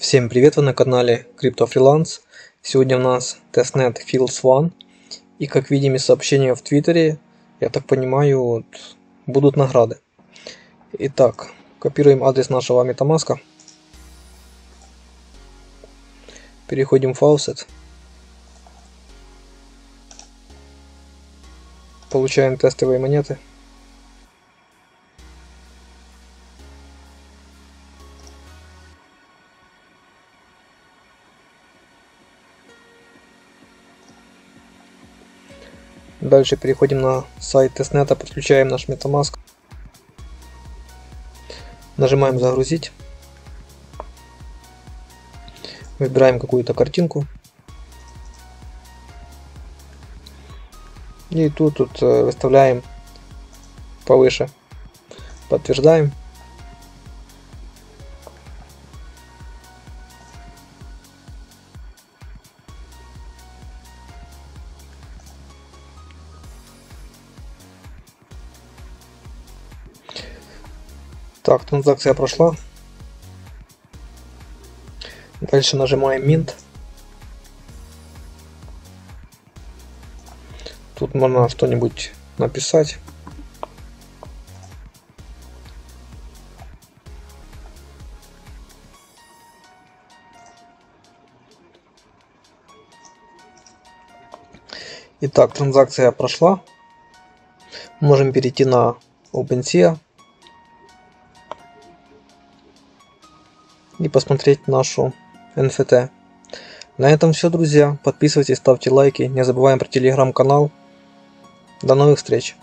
Всем привет, вы на канале CryptoFreelance. Сегодня у нас тестнет Fields One. И как видим из сообщения в Твиттере, я так понимаю, вот, будут награды. Итак, копируем адрес нашего MetaMask. Переходим в Faucet. Получаем тестовые монеты. Дальше переходим на сайт тестнета, подключаем наш MetaMask. Нажимаем загрузить. Выбираем какую-то картинку. И тут, тут э, выставляем повыше. Подтверждаем. Так, транзакция прошла. Дальше нажимаем Mint. Тут можно что-нибудь написать. Итак, транзакция прошла. Можем перейти на OpenSea. И посмотреть нашу NFT. На этом все, друзья. Подписывайтесь, ставьте лайки. Не забываем про телеграм-канал. До новых встреч!